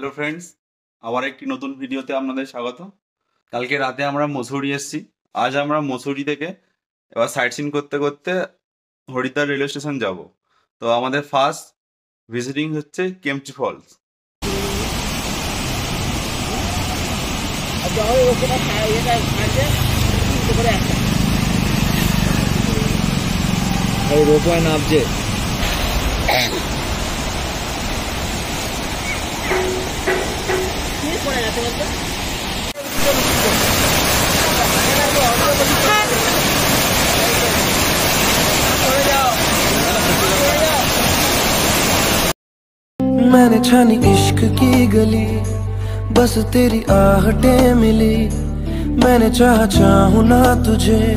Hello friends আবার একটি নতুন ভিডিওতে আপনাদের স্বাগত। কালকে রাতে আমরা মসুরি এসেছি। আজ আমরা মসুরি থেকে এবার সাইট সিন করতে করতে হরিদ্বার রেলওয়ে স্টেশন যাব। তো আমাদের ফার্স্ট ভিজিটিং হচ্ছে কেমচি ফলস রোপওয়ে নামছে। मैंने छानी इश्क की गली, बस तेरी आहटें मिली। मैंने चाह चाहू ना तुझे,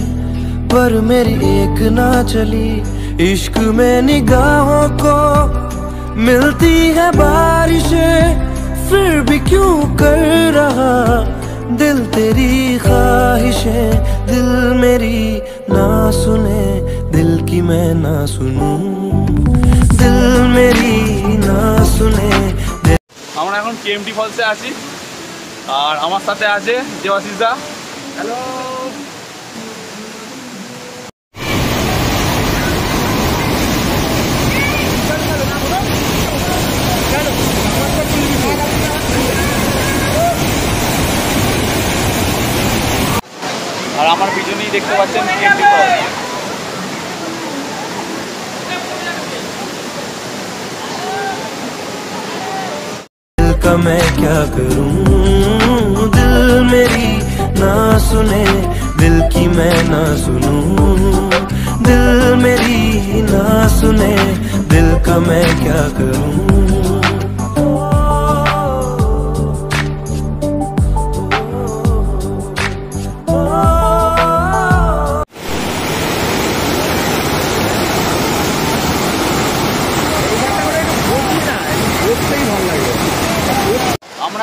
पर मेरी एक ना चली। इश्क में निगाहों को मिलती है बारिशें फिर भी क्यों कर रहा दिल तेरी ख्वाहिशें दिल मेरी ना सुने दिल की मैं ना सुनूं दिल मेरी ना सुने আমরা এখন কেএমটি ফলসে আছি আর আমার সাথে আছে দেবাশিস দা হ্যালো আমার পিছনেই দেখতে পাচ্ছেন কেএমটি ফলস दिल का मैं क्या करूं दिल मेरी ना सुने दिल की मैं ना सुनूं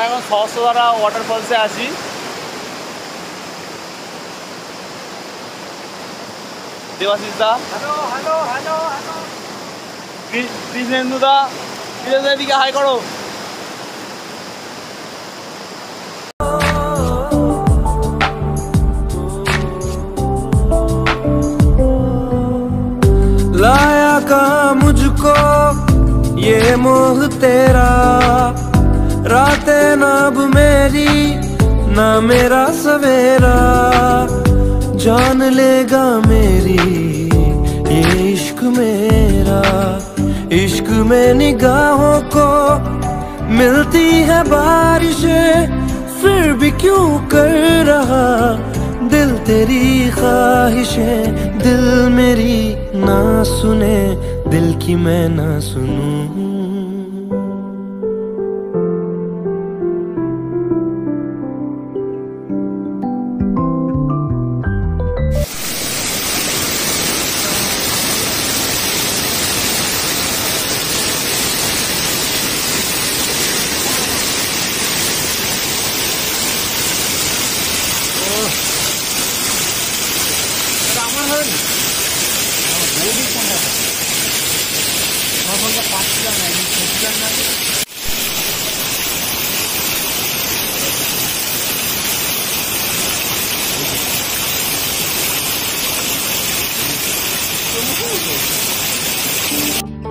আমরা এখন সহস্রধারা ওয়াটারফলসে আছি Debashis da hello hello hello Krishnendu da Krishnendu এদিকে হাই করো लाया का मुझको ये मोह तेरा रातें अब मेरी, ना मेरा सवेरा। जान लेगा मेरी, ये इश्क मेरा। इश्क में निगाहों को मिलती है बारिश, फिर भी क्यों कर रहा? दिल तेरी ख्वाहिशें, दिल मेरी ना सुने, दिल की मैं ना सुनूं। 하는모든상 황. 저번에 봤잖 아. 이고추장나 지. 너무고소 해.